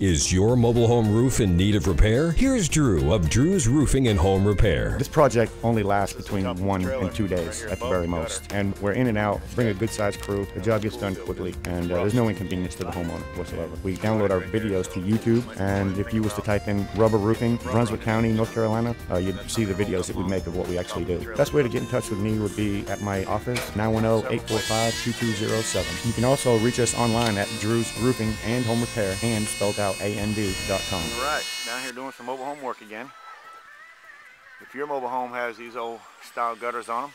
Is your mobile home roof in need of repair? Here's Drew of Drew's Roofing and Home Repair. This project only lasts between one and two days at the very most. And we're in and out, bring a good sized crew. The job gets done quickly, and uh, there's no inconvenience to the homeowner whatsoever. We download our videos to YouTube, and if you was to type in rubber roofing, Brunswick County, North Carolina, uh, you'd see the videos that we make of what we actually do. Best way to get in touch with me would be at my office, 910-845-2207. You can also reach us online at Drew's Roofing and Home Repair, and spelled out A-N-D.com. All right, down here doing some mobile home work again. If your mobile home has these old style gutters on them,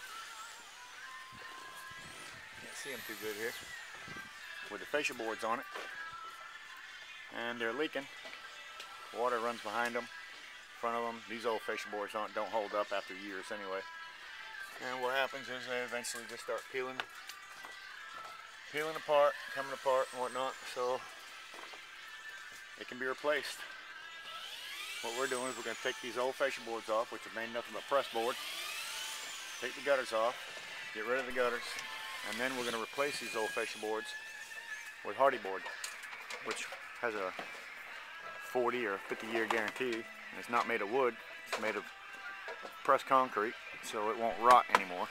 can't see them too good here, with the fascia boards on it, and they're leaking. Water runs behind them, in front of them. These old fascia boards don't, don't hold up after years anyway. And what happens is they eventually just start peeling, peeling apart, coming apart and whatnot. So it can be replaced. What we're doing is we're going to take these old fascia boards off, which have made nothing but press board, take the gutters off, get rid of the gutters, and then we're going to replace these old fascia boards with hardy board, which has a 40 or 50 year guarantee. It's not made of wood, it's made of pressed concrete, so it won't rot anymore.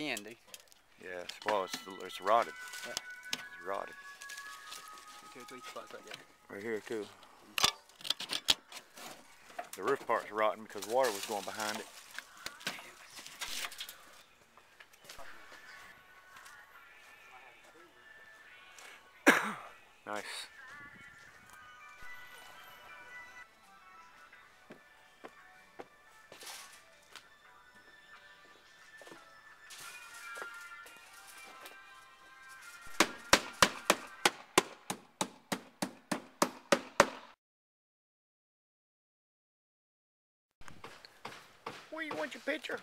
Dandy. Yes, well, it's, it's rotted. Yeah. It's rotted. Two or three spots right there. Right here too. The roof part's rotten because water was going behind it. nice. Where you want your picture?